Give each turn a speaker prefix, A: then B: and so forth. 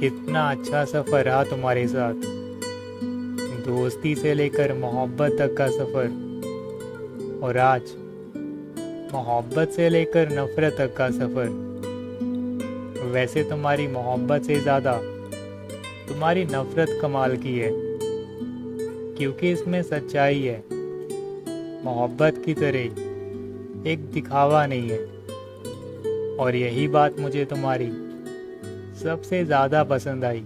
A: कितना अच्छा सफ़र रहा तुम्हारे साथ। दोस्ती से लेकर मोहब्बत तक का सफ़र। और आज, मोहब्बत से लेकर नफ़रत तक का सफ़र। वैसे तुम्हारी मोहब्बत से ज़्यादा तुम्हारी नफ़रत कमाल की है। क्योंकि इसमें सच्चाई है। मोहब्बत की तरह एक दिखावा नहीं है। और यही बात मुझे तुम्हारी सबसे ज़्यादा पसंद आई।